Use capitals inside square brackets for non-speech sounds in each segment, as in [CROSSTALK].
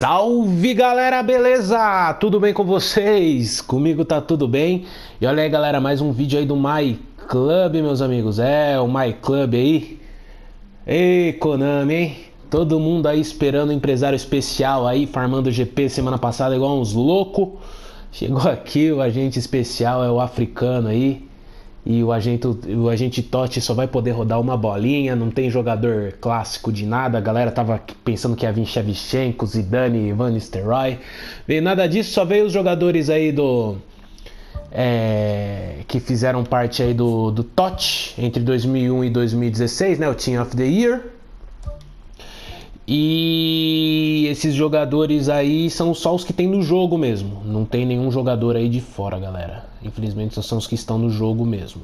Salve galera, beleza? Tudo bem com vocês? Comigo tá tudo bem. E olha aí galera, mais um vídeo aí do My Club, meus amigos. É, o My Club aí. Ei, Konami, hein? Todo mundo aí esperando um empresário especial aí, farmando GP semana passada igual uns loucos. Chegou aqui o agente especial, é o africano aí. E o agente, o agente Totti só vai poder rodar uma bolinha, não tem jogador clássico de nada. A galera tava pensando que ia vir Shevchenko, Zidane, Van Nistelrooy. Veio nada disso, só veio os jogadores aí do... É, que fizeram parte aí do, do Totti entre 2001 e 2016, né? O Team of the Year. E esses jogadores aí são só os que tem no jogo mesmo. Não tem nenhum jogador aí de fora, galera. Infelizmente só são os que estão no jogo mesmo.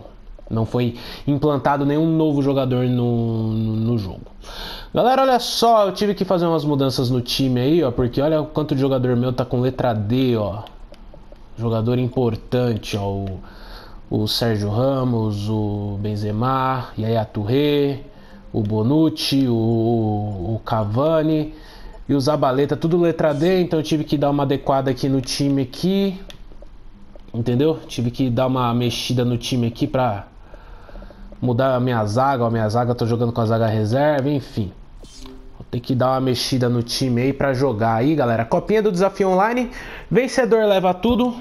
Não foi implantado nenhum novo jogador no, no, no, jogo. Galera, olha só, eu tive que fazer umas mudanças no time aí, ó. Porque olha o quanto de jogador meu tá com letra D, ó. Jogador importante, ó. O, o Sérgio Ramos, o Benzema, Yaya Touré o Bonucci, o, o Cavani e o Zabaleta, tudo letra D, então eu tive que dar uma adequada aqui no time aqui. Entendeu? Tive que dar uma mexida no time aqui pra mudar a minha zaga. A minha zaga, tô jogando com a zaga reserva, enfim. Vou ter que dar uma mexida no time aí pra jogar aí, galera. Copinha do desafio online. Vencedor leva tudo.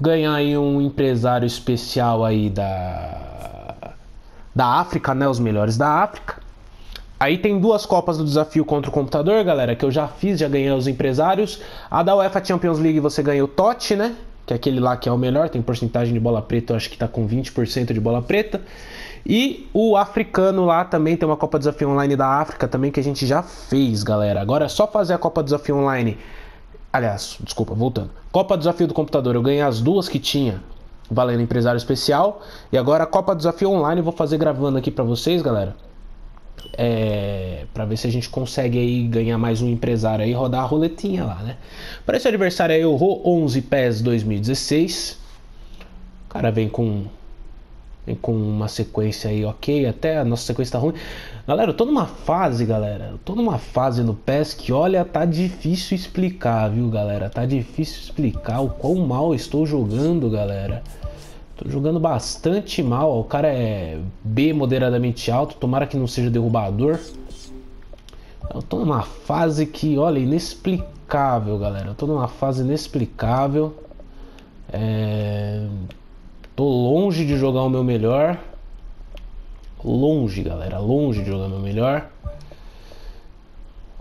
Ganhar aí um empresário especial aí da da África, né? Os melhores da África. Aí tem duas copas do desafio contra o computador, galera, que eu já fiz, já ganhei os empresários. A da UEFA Champions League você ganha o TOT, né? Que é aquele lá que é o melhor, tem porcentagem de bola preta, eu acho que tá com 20% de bola preta. E o africano lá também tem uma Copa Desafio Online da África também que a gente já fez, galera. Agora é só fazer a Copa Desafio Online. Aliás, desculpa, voltando. Copa Desafio do computador, eu ganhei as duas que tinha valendo empresário especial. E agora a Copa Desafio Online, vou fazer gravando aqui para vocês, galera. É, para ver se a gente consegue aí ganhar mais um empresário aí rodar a roletinha lá, né? Para esse aniversário aí, o Ro 11 PES 2016. O cara vem com vem com uma sequência aí ok, até a nossa sequência tá ruim. Galera, eu tô numa fase, galera, eu tô numa fase no PES que, olha, tá difícil explicar, viu, galera? Tá difícil explicar o quão mal estou jogando, galera. Tô jogando bastante mal. O cara é B moderadamente alto. Tomara que não seja derrubador. Eu tô numa fase que, olha, inexplicável, galera. Eu tô numa fase inexplicável. É... Tô longe de jogar o meu melhor. Longe, galera. Longe de jogar o meu melhor.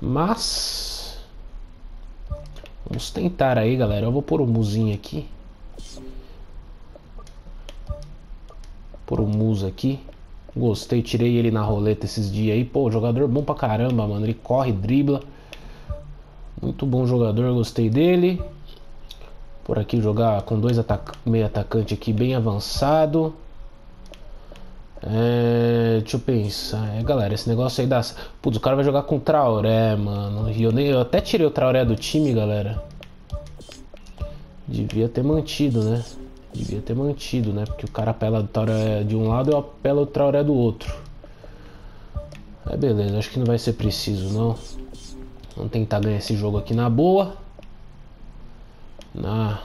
Mas... Vamos tentar aí, galera. Eu vou pôr o muzinho aqui. Por um Musa aqui. Gostei, tirei ele na roleta esses dias aí. Pô, jogador bom pra caramba, mano. Ele corre, dribla. Muito bom jogador, gostei dele. Por aqui jogar com dois atac meio atacante aqui bem avançado. É, deixa eu pensar. É, galera, esse negócio aí dá. Putz, o cara vai jogar com o Traoré, mano. Eu, nem... eu até tirei o Traoré do time, galera. Devia ter mantido, né? Devia ter mantido, né? Porque o cara apela de um lado e eu apelo o Traoré do outro. É beleza, acho que não vai ser preciso não. Vamos tentar ganhar esse jogo aqui na boa. Na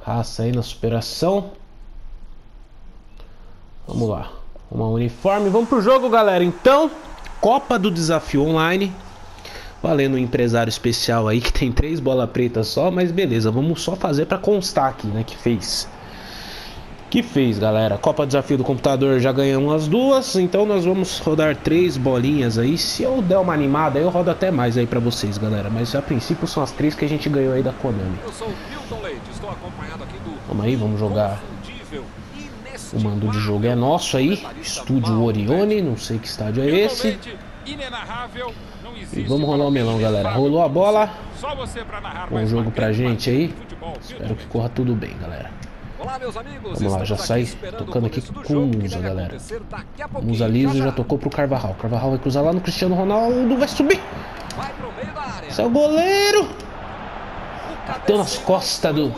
raça aí, na superação. Vamos lá. Uma uniforme. Vamos pro jogo, galera. Então, Copa do Desafio Online. Valendo um empresário especial aí que tem três bola preta só, mas beleza, vamos só fazer para constar aqui, né, que fez que fez, galera. Copa Desafio do Computador já ganhamos as duas, então nós vamos rodar três bolinhas aí. Se eu der uma animada, eu rodo até mais aí pra vocês, galera. Mas a princípio são as três que a gente ganhou aí da Konami. Vamos aí, vamos jogar. O mando de jogo é nosso aí. Estúdio Orione, não sei que estádio é esse. E vamos rolar o melão, galera. Rolou a bola. Bom jogo pra gente aí. Espero que corra tudo bem, galera. Olá, meus amigos. Vamos lá, já sai tocando aqui com o Musa, galera. Musa liso já tocou pro Carvajal. Carvajal vai cruzar lá no Cristiano Ronaldo, vai subir. Esse é o goleiro. Bateu nas costas do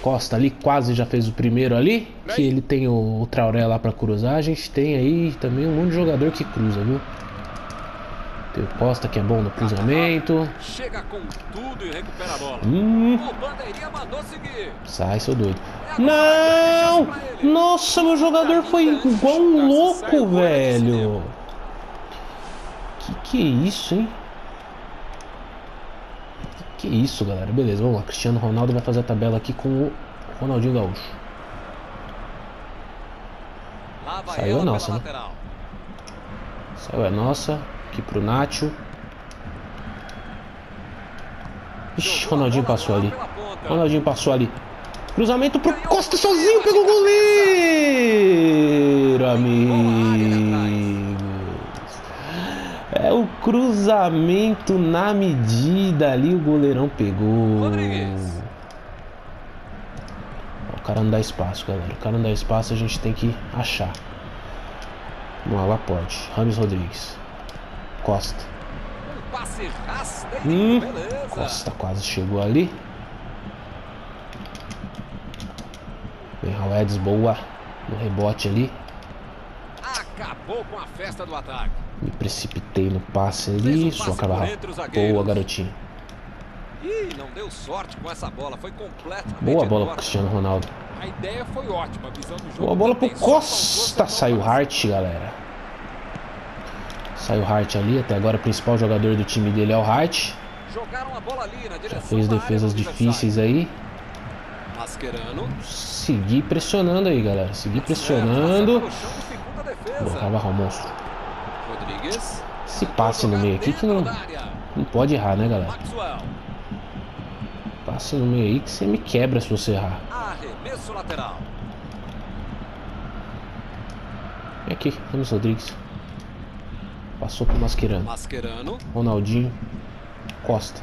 Costa ali, quase já fez o primeiro ali. Que ele tem o, o Traoré lá pra cruzar. A gente tem aí também um monte de jogador que cruza, viu? Tem o Costa que é bom no cruzamento. Chega com tudo e recupera a bola. Hum, sai, seu doido. Não! Nossa, meu jogador foi igual um louco, velho. Que que é isso, hein? Que que é isso, galera? Beleza, vamos lá. Cristiano Ronaldo vai fazer a tabela aqui com o Ronaldinho Gaúcho. Vai Saiu a nossa, né? Saiu é nossa. Aqui pro Nacho. Ixi, Ronaldinho passou lá ali. Ronaldinho passou ali. Cruzamento pro Costa sozinho, pegou o goleiro, amigos. É o cruzamento na medida ali, o goleirão pegou. O cara não dá espaço, galera. O cara não dá espaço, a gente tem que achar. Vamos lá, Laporte. Rames Rodrigues. Costa. Um Hum. Costa quase chegou ali. Vem Raedes, boa. No rebote ali. Acabou com a festa do ataque. Me precipitei no passe ali. um passe os zagueiros. Boa, garotinho. Ih, não deu sorte com essa bola. Foi completamente Boa bola pro. Cristiano Ronaldo. A ideia foi ótima, a visão do jogo. Boa bola pro Costa. Saiu. Hart, galera. Saiu Hart ali. Até agora o principal jogador do time dele é o Hart. Já direção fez defesas difíceis aí. Seguir pressionando aí, galera. Seguir pressionando. Boa. Carvajal, monstro. Rodrigues. Esse passe no meio aqui que não, não pode errar, né, galera? Passe no meio aí que você me quebra se você errar. Arremesso lateral. Aqui, Ramos Rodrigues. Passou pro Mascherano. Mascherano. Ronaldinho. Costa.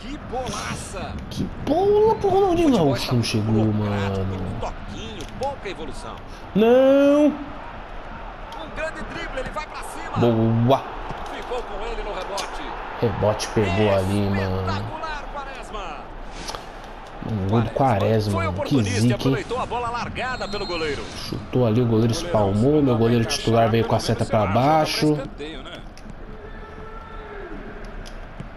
Que bolaça. Que bola pro Ronaldinho Gaúcho. Não chegou, burocrático, mano. Um toquinho, pouca evolução. Não! Um grande drible, ele vai pra cima. Boa! Ficou com ele no rebote. Rebote pegou ali, mano. Um gol do Quaresma. Que zica, hein? Chutou ali, o goleiro espalmou. Meu goleiro titular veio com a seta pra baixo. Né?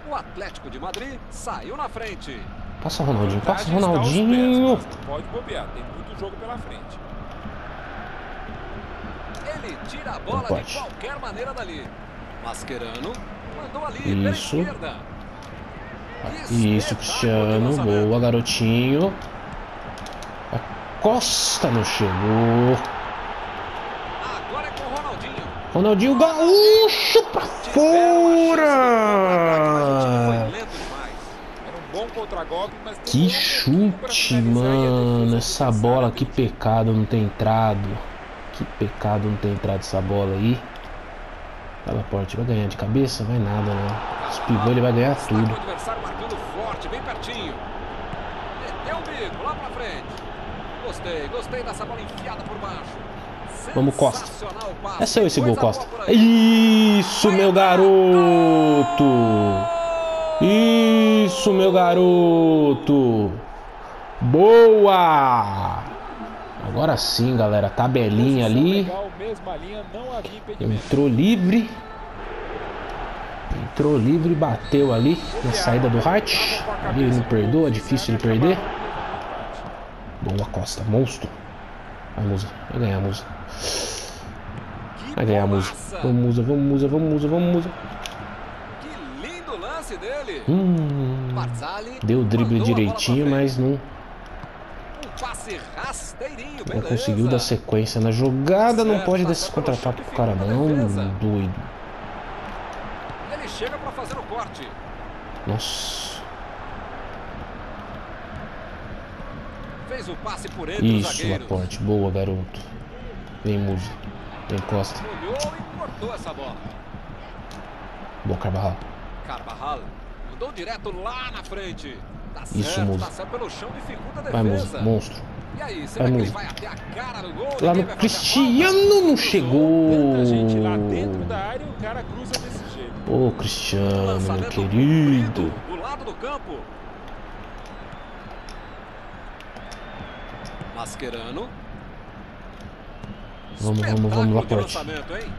O Atlético de Madrid saiu na frente. Passa Ronaldinho, passa Ronaldinho. Pode bobear, tem muito jogo pela frente. Ele tira a bola de qualquer maneira dali. Mascherano mandou ali Isso. pela esquerda. Isso, Cristiano. Boa, garotinho. A Costa não chegou. Ronaldinho. Gaúcho pra fora! Que chute, mano. Essa bola, que pecado não ter entrado. Que pecado não ter entrado essa bola aí. Ela porte vai ganhar de cabeça? Vai nada, né? Espigou, ele vai ganhar tudo. forte, bico. Gostei, gostei. Vamos, Costa. É seu esse gol, Costa. Isso, meu garoto! Isso, meu garoto! Boa! Agora sim, galera. Tabelinha ali. Entrou livre. Entrou livre, bateu ali na saída do Hart. Ali ele não perdoa, é difícil ele perder. Boa Costa, monstro. Vai, Musa. Vai ganhar, Musa. Vai ganhar, Musa. Vamos, Musa, vamos, Musa, vamos, Musa, vamos, Musa. Que lindo lance dele. Hum, deu o drible a direitinho, mas não, não conseguiu dar sequência na jogada. Não pode dar passou esse pelo contra-ataque chute, pro cara, não. Doido. Ele chega pra fazer o corte. Nossa. Fez o passe por entre os Isso, zagueiros. Laporte. Boa, garoto. Vem, Musa. Vem, Costa. Olhou e cortou essa bola. Boa, Carvajal. Carvajal mandou direto lá na frente. Tá Isso, certo, tá certo pelo chão, dificulta a Vai. Musa. Monstro. E aí, será Vai, que ele vai até a cara do gol? Lá no a Cristiano não chegou. Tanta gente lá dentro da área e o cara cruza desse. Ô, falta? Cristiano, meu querido. Mascherano. Vamos, vamos, vamos, hein?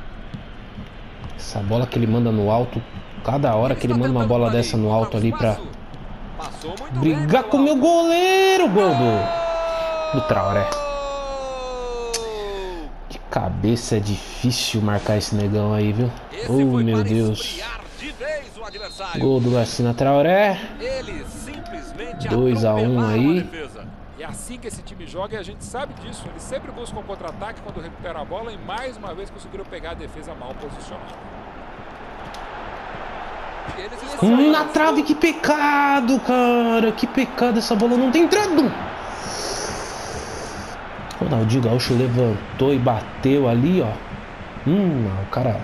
Essa bola que ele manda no alto Cada hora que ele manda uma bola dessa no alto ali pra brigar com o meu goleiro, gol do, do Traoré. Cabeça difícil marcar esse negão aí, viu? Esse Oh, meu Deus. de. Gol do Garcina Traoré. Ele simplesmente 2 a 1 atropelaram a aí. é assim que esse time joga e a gente sabe disso. Eles sempre buscam um contra-ataque quando recupera a bola e mais uma vez conseguiram pegar a defesa mal posicionada. Hum, na trave, que pecado, cara. Que pecado essa bola não tem entrado. Ronaldinho Gaúcho levantou e bateu ali, ó. Hum, o cara.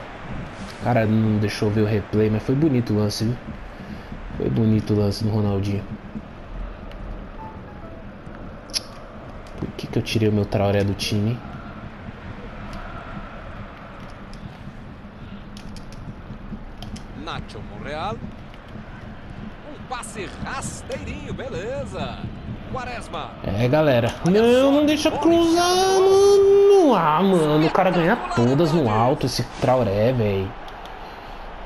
O cara não deixou ver o replay, mas foi bonito o lance, viu? Foi bonito o lance do Ronaldinho. Por que, que eu tirei o meu Traoré do time? hein? Nacho Monreal. Um passe rasteirinho, beleza. É, galera. Não, não deixa cruzar, mano. Ah, mano, o cara ganha todas no alto, esse Traoré, velho.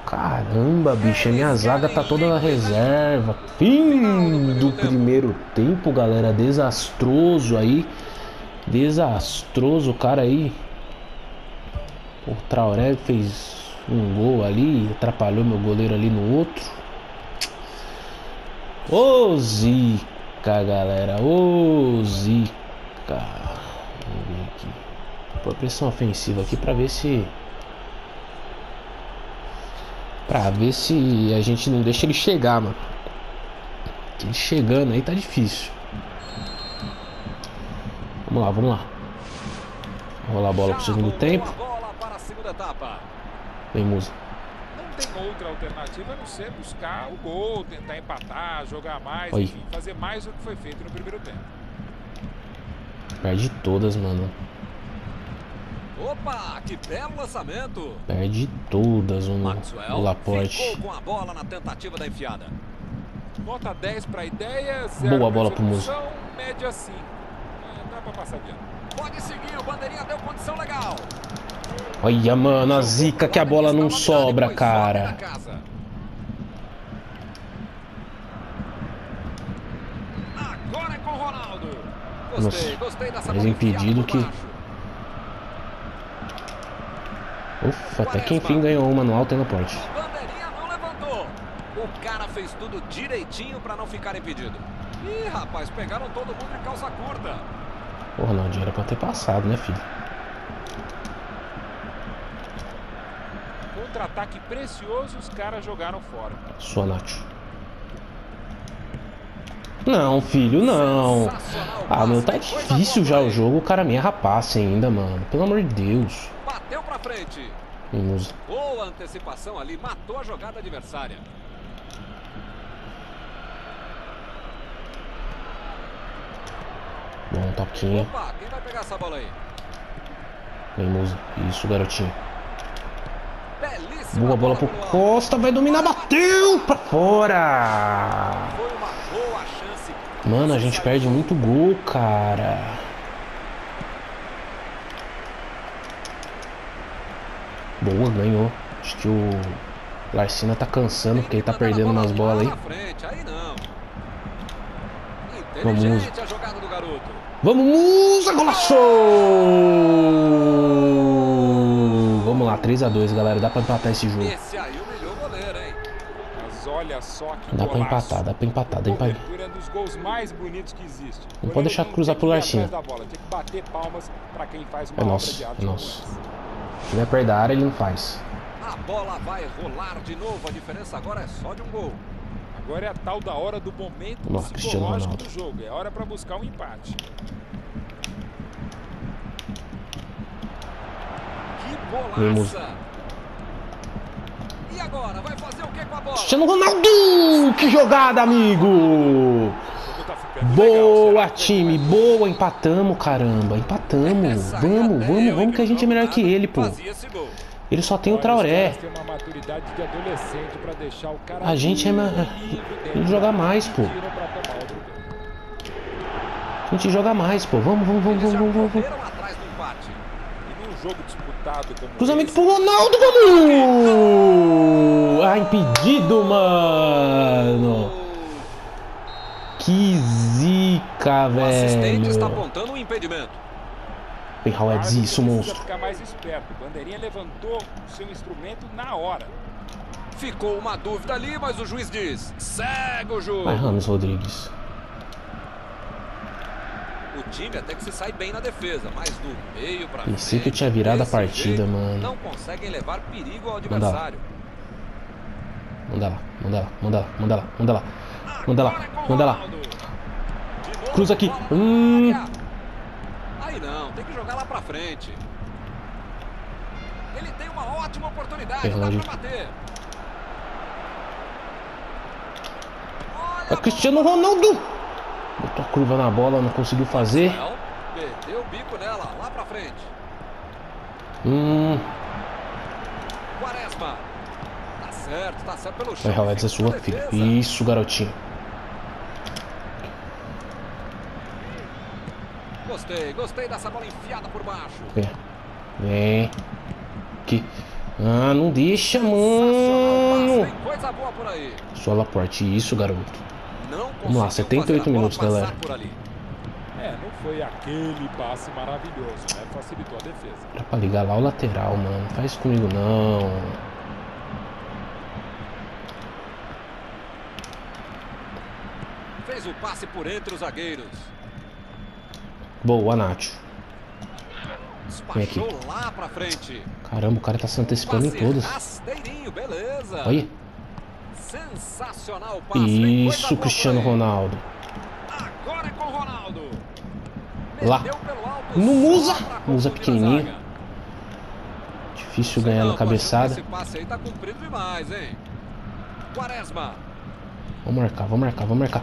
Caramba, bicho, a minha zaga tá toda na reserva. Fim do primeiro tempo, galera. Desastroso aí. Desastroso o cara aí. O Traoré fez um gol ali, atrapalhou meu goleiro ali no outro. Ô Zica, galera. Ô Zica. Vamos pressão ofensiva aqui pra ver se. Pra ver se a gente não deixa ele chegar, mano. Ele chegando aí tá difícil. Vamos lá, vamos lá. Rolar a bola pro segundo tempo. Vem, Musa. Tem outra alternativa a não ser buscar o gol, tentar empatar, jogar mais, Oi. enfim, fazer mais do que foi feito no primeiro tempo. Perde todas, mano. Opa, que belo lançamento. Perde todas o, Maxwell o Laporte. ficou com a bola na tentativa da enfiada. Nota 10 para a ideia, 0 Boa bola pro Musa. execução, média 5. É, dá para passar adiante. Pode seguir, o bandeirinha deu condição legal. Olha, mano, a zica que a bola não sobra, cara. É Nossa, gostei dessa mais impedido que-. Ufa, até que enfim ganhou uma no alto e no porte. O cara fez tudo direitinho para não ficar impedido. Ih, rapaz, pegaram todo mundo de calça curta. O Ronaldinho era pra ter passado, né, filho? Contra-ataque precioso, os caras jogaram fora. Sua Nacho. Não, filho, não. Ah, meu, tá difícil já o jogo. O cara me erra passe ainda, mano. Pelo amor de Deus. Bateu pra frente. Musa. Boa antecipação ali, matou a jogada adversária. Bom toquinho. Opa, quem vai pegar essa bola aí? Vem, Musa. Isso, garotinho. Boa bola pro. Costa. Vai dominar. Bateu pra fora. Mano, a gente perde muito gol, cara. Boa, ganhou. Acho que o Larcina tá cansando porque ele tá perdendo umas bolas aí. Vamos. Vamos, golaço! Lá, 3x2, galera. Dá pra empatar esse jogo. Esse aí humilhou o goleiro, hein? Mas olha só que Dá pra empatar, dá pra empatar, dá pra empatar. É. Não pode deixar cruzar pro Larcinho. É nosso, é nosso. Se vier perto da área, ele não faz. A bola vai rolar de novo. A diferença agora é só de um gol. Agora é a tal da hora do momento Cristiano psicológico do jogo. É hora pra buscar um empate. Bolaça! E agora? Vai fazer o que com a bola? Cristiano Ronaldo! Que jogada, amigo! Boa, time, boa, empatamos, caramba, empatamos. Aí Vamos, vamos, vamos que a gente é melhor que ele, pô. Ele só tem o Traoré. A gente é que jogar mais, pô. A gente joga mais, pô. Vamos, vamos, vamos, vamos, vamos, vamos. Cruzamento pro Ronaldo, vamos! Ah, impedido, mano. Que zica, O assistente está velho. apontando um impedimento. Howard, árbitro isso, monstro. ficar mais esperto. Bandeirinha levantou seu instrumento na hora. Ficou uma dúvida ali, mas o juiz diz: segue o jogo. Vai, Ramos Rodrigues. O time até que se sai bem na defesa, mas no meio pra Pensei que eu tinha virado a partida, mano. Não conseguem levar perigo ao Manda lá. adversário. Manda lá, manda lá, manda lá, manda lá, manda lá. Manda lá, é manda lá. Cruza aqui. Hum. Aí não, tem que jogar lá pra frente. Ele tem uma ótima oportunidade, dá Ferragem. pra bater. É Cristiano Ronaldo. Botou a curva na bola, não conseguiu fazer. Perdeu o bico nela, lá pra frente. Hum, Quaresma. Tá certo, tá certo pelo chão. vai, Howard, é sua, filho. Isso, garotinho. Gostei, gostei dessa bola enfiada por baixo. Vem. Vem. Aqui. Ah, não deixa, mano. Coisa boa por aí. Só Laporte, isso, garoto. Não Vamos lá, conseguiu 78 fazer a bola minutos, galera. É, não foi aquele passe maravilhoso, né? Facilitou a defesa. Era pra ligar lá o lateral, mano. Faz comigo não. Fez o passe por entre os zagueiros. Boa, Nacho. Vem aqui. Despachou lá pra frente. Caramba, o cara tá se antecipando em todas. Olha. Sensacional o passe. tem coisa Isso, Cristiano. Ronaldo. É Ronaldo. Lá. No Musa. Musa pequenininho. Difícil ganhar na cabeçada. Tá. Vamos marcar, vamos marcar, vamos marcar.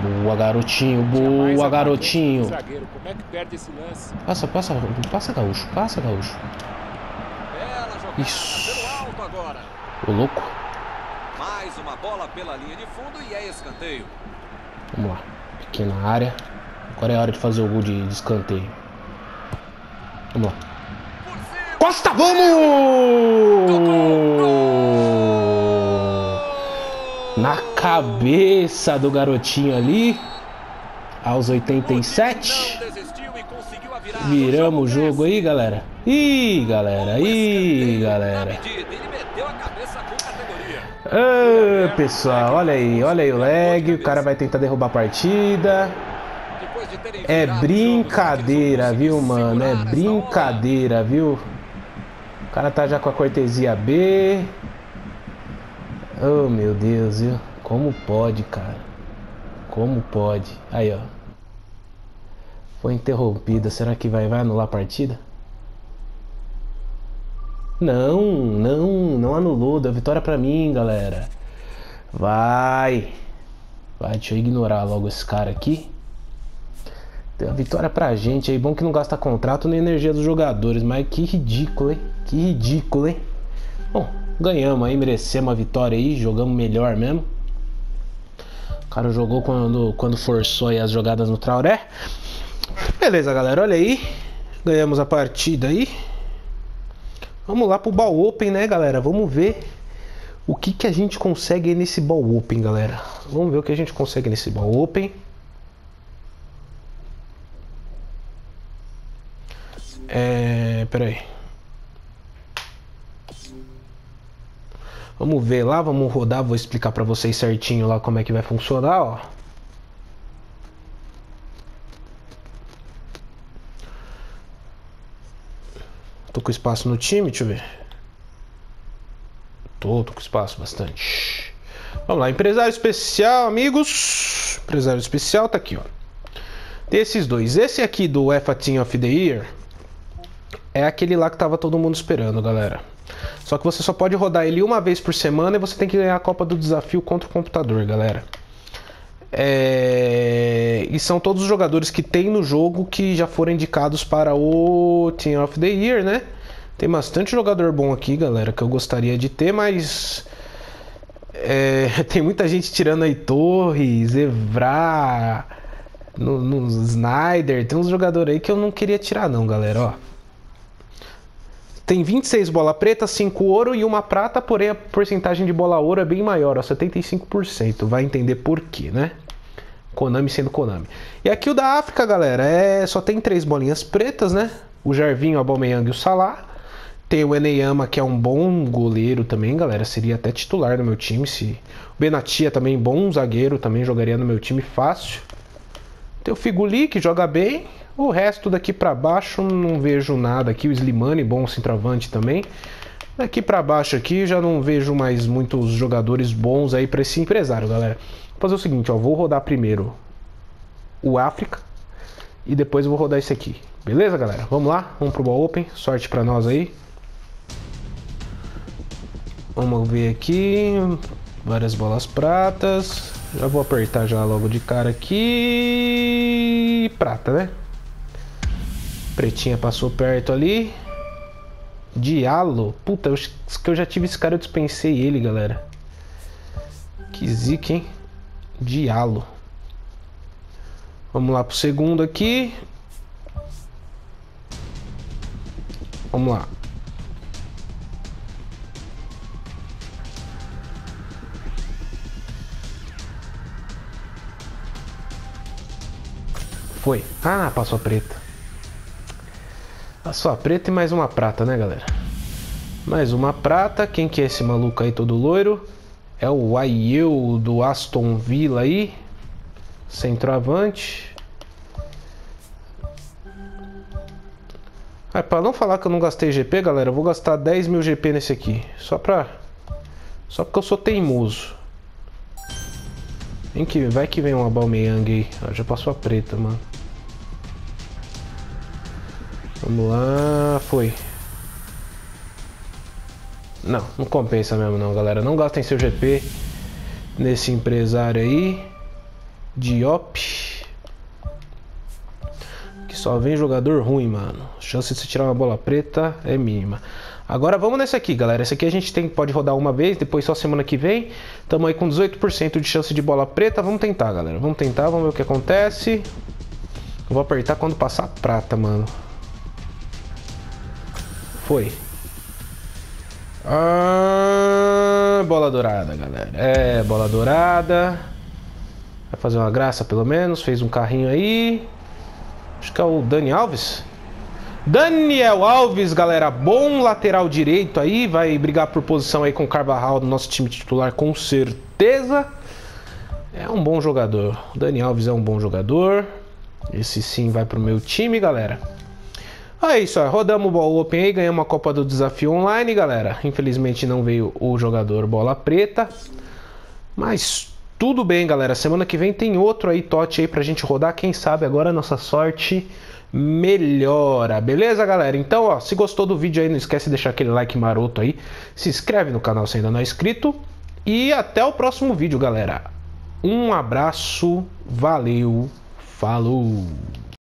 Boa, garotinho. Boa, garotinho. é? Passa, passa, passa, gaúcho. Passa, gaúcho. Isso. Ô, louco. Mais uma bola pela linha de fundo e é escanteio. Vamos lá. Pequena área. Agora é hora de fazer o gol de, de escanteio. Vamos lá. Costa, vamos! Na cabeça do garotinho ali. Aos Não 87. desistiu e conseguiu a virada. Viramos o jogo aí, galera. Ih, galera. Ih, galera. medida. Ele meteu a cabeça com Ô, pessoal, olha aí, olha aí o lag. O cara vai tentar derrubar a partida. É brincadeira, viu, mano? É brincadeira, viu? O cara tá já com a cortesia B. Oh, meu Deus, viu? Como pode, cara? Como pode? Aí, ó. Foi interrompida. Será que vai, vai anular a partida? Não, não, não anulou. Deu vitória pra mim, galera. Vai. Vai, deixa eu ignorar logo esse cara aqui. Deu a vitória pra gente aí. Bom que não gasta contrato nem energia dos jogadores. Mas que ridículo, hein? Que ridículo, hein? Bom, ganhamos aí, merecemos a vitória aí. Jogamos melhor mesmo. O cara jogou quando, quando forçou aí as jogadas no Traoré. Beleza, galera. Olha aí. Ganhamos a partida aí. Vamos lá pro Ball Open, né, galera? Vamos ver o que, que a gente consegue nesse Ball Open, galera. Vamos ver o que a gente consegue nesse Ball Open. É. Peraí. Vamos ver lá, vamos rodar, vou explicar pra vocês certinho lá como é que vai funcionar, ó. Tô com espaço no time, deixa eu ver. Tô, tô com espaço bastante. Vamos lá, empresário especial, amigos. Empresário especial tá aqui, ó. Desses dois, esse aqui do UEFA Team of the Year é aquele lá que tava todo mundo esperando, galera. Só que você só pode rodar ele uma vez por semana e você tem que ganhar a Copa do Desafio contra o computador, galera. É... E são todos os jogadores que tem no jogo que já foram indicados para o Team of the Year, né? Tem bastante jogador bom aqui, galera, que eu gostaria de ter, mas. É... [LAUGHS] Tem muita gente tirando aí Torres, Evra, no, no Snyder. Tem uns jogadores aí que eu não queria tirar, não, galera, ó. tem 26 bola preta, 5 ouro e uma prata, porém a porcentagem de bola ouro é bem maior, ó, 75%. Vai entender por quê, né? Konami sendo Konami. E aqui o da África, galera, é só tem três bolinhas pretas, né? O Jarvinho, o Aubameyang e o Salah. Tem o Eneyama, que é um bom goleiro também, galera. Seria até titular no meu time. Se... O Benatia também, bom zagueiro, também jogaria no meu time fácil. Tem o Figuli, que joga bem. O resto daqui para baixo não vejo nada aqui. O Slimani, bom centroavante também. Daqui para baixo aqui já não vejo mais muitos jogadores bons aí para esse empresário, galera. Vou fazer o seguinte, ó, vou rodar primeiro o África e depois eu vou rodar esse aqui. Beleza, galera? Vamos lá, vamos pro Ball Open. Sorte para nós aí. Vamos ver aqui. Várias bolas pratas. Já vou apertar já logo de cara aqui. Prata, né? Pretinha passou perto ali. Diallo. Puta, eu, que eu já tive esse cara, eu dispensei ele, galera. Que zica, hein? Diallo. Vamos lá pro segundo aqui. Vamos lá. Foi. Ah, passou a preta. A preta e mais uma prata, né, galera? Mais uma prata. Quem que é esse maluco aí todo loiro? É o Ayew do Aston Villa aí. Centroavante. Ah, pra não falar que eu não gastei GP, galera, eu vou gastar 10 mil GP nesse aqui. Só pra... Só porque eu sou teimoso. Vem que, vai que vem uma Balmeyang aí. Ah, já passou a preta, mano. Vamos lá, foi. Não, não compensa mesmo não, galera. Não gastem seu GP nesse empresário aí. Diop. Que só vem jogador ruim, mano. A chance de você tirar uma bola preta é mínima. Agora vamos nesse aqui, galera. Esse aqui a gente tem, pode rodar uma vez, depois só semana que vem. Tamo aí com 18% de chance de bola preta. Vamos tentar, galera. Vamos tentar, vamos ver o que acontece. Eu vou apertar quando passar prata, mano. Foi. Ah, bola dourada, galera. É, bola dourada. Vai fazer uma graça pelo menos. Fez um carrinho aí. Acho que é o Dani Alves. Daniel Alves, galera, bom lateral direito aí, vai brigar por posição aí com o Carvajal do nosso time titular com certeza. É um bom jogador. O Dani Alves é um bom jogador. Esse sim vai pro meu time, galera. É isso, ó. rodamos o Ball Open aí, ganhamos a Copa do Desafio Online, galera. Infelizmente não veio o jogador Bola Preta. Mas tudo bem, galera. Semana que vem tem outro aí, Tote aí pra gente rodar. Quem sabe agora a nossa sorte melhora. Beleza, galera? Então, ó, se gostou do vídeo aí, não esquece de deixar aquele like maroto aí. Se inscreve no canal se ainda não é inscrito. E até o próximo vídeo, galera. Um abraço, valeu, falou!